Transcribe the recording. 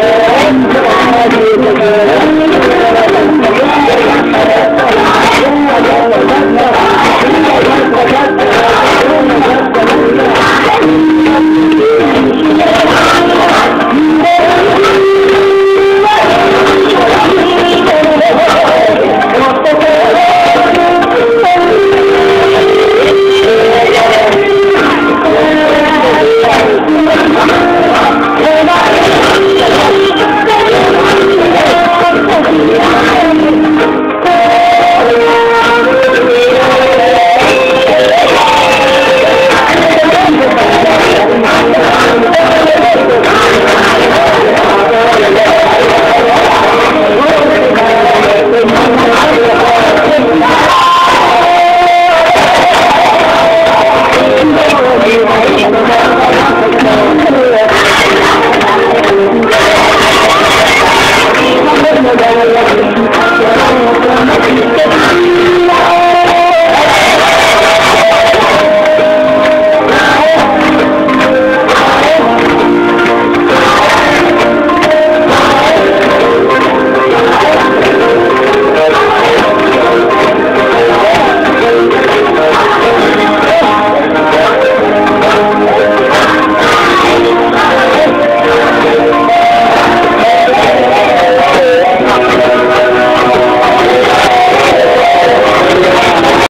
Yeah.